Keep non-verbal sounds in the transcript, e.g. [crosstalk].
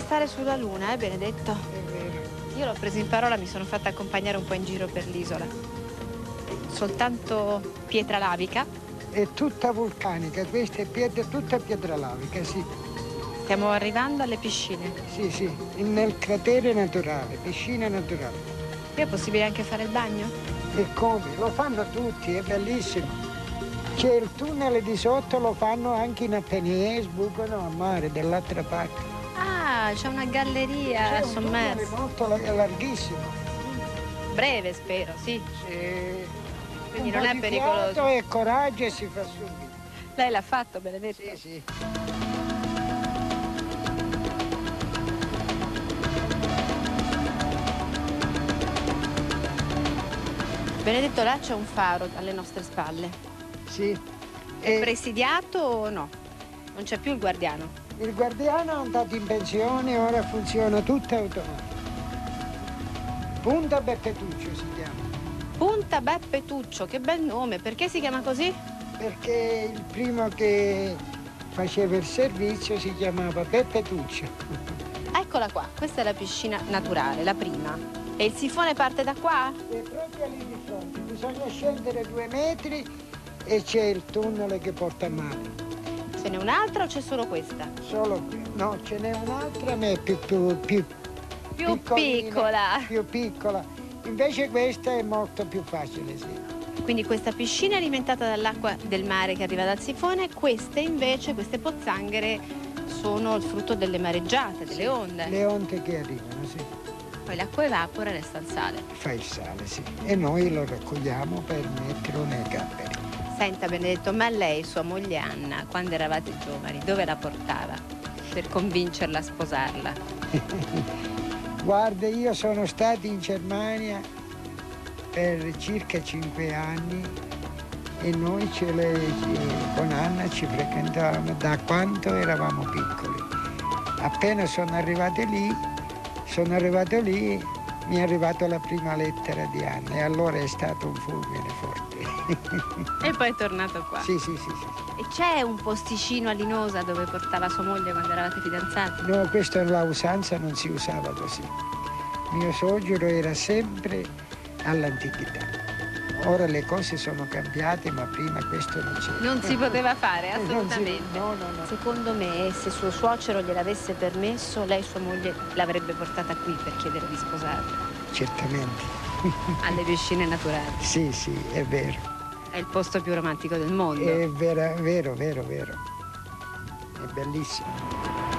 stare sulla luna, eh, Benedetto? È vero. Io l'ho preso in parola, mi sono fatta accompagnare un po' in giro per l'isola. Soltanto pietra lavica. È tutta vulcanica, questa è pietra, tutta pietra lavica, sì. Stiamo arrivando alle piscine. Sì, sì, nel cratere naturale, piscina naturale. Qui è possibile anche fare il bagno? E come? Lo fanno tutti, è bellissimo. C'è il tunnel di sotto, lo fanno anche in Apennee, sbucano a mare dall'altra parte. C'è una galleria C'è sommersa. molto la- larghissimo. Breve, spero, sì. Sì. Quindi non è pericoloso. e coraggio e si fa subito. Lei l'ha fatto, Benedetto? Sì, sì. Benedetto, là c'è un faro alle nostre spalle. sì. È E presidiato o no? Non c'è più il guardiano. Il guardiano è andato in pensione, ora funziona tutto automatico. Punta Beppetuccio si chiama, Punta Beppe Tuccio, che bel nome. Perché si chiama così? perché il primo che faceva il servizio si chiamava Beppe Tuccio. [laughs] Eccola qua, questa è la piscina naturale, la prima. E il sifone parte da qua? È proprio lì di fronte, bisogna scendere due metri e c'è il tunnel che porta a mare. Ce n'è un'altra o c'è solo questa? Solo qui. No, ce n'è un'altra, ma è più, più, più Più piccola. Più piccola. Invece questa è molto più facile, sì. Quindi questa piscina è alimentata dall'acqua del mare che arriva dal sifone, queste invece, queste pozzanghere, sono il frutto delle mareggiate, delle onde. Le onde che arrivano, sì. Poi l'acqua evapora e resta il sale. Fa il sale, sì. E noi lo raccogliamo per metterlo nei capperi. Senta Benedetto, ma lei, sua moglie Anna, quando eravate giovani, dove la portava per convincerla a sposarla? [laughs] Guarda, io sono stato in Germania per circa cinque anni e noi le- con Anna ci frequentavamo da quando eravamo piccoli. Appena sono arrivato lì, sono arrivato lì, mi è arrivata la prima lettera di Anna e allora è stato un fulmine forte. E poi è tornato qua. sì, sì, sì, sì. E c'è un posticino a Linosa dove portava sua moglie quando eravate fidanzati? No, questa è la usanza, non si usava così. Mio suocero era sempre all'antichità. Ora le cose sono cambiate, ma prima questo non c'era. Non si poteva fare, si- assolutamente. no, no, no. Secondo me, se suo suocero gliel'avesse permesso, lei sua moglie l'avrebbe portata qui per chiedere di sposarla, Certamente. [laughs] alle piscine naturali. Sì, sì, è vero. È il posto più romantico del mondo. È vera- vero, vero, vero. È bellissimo.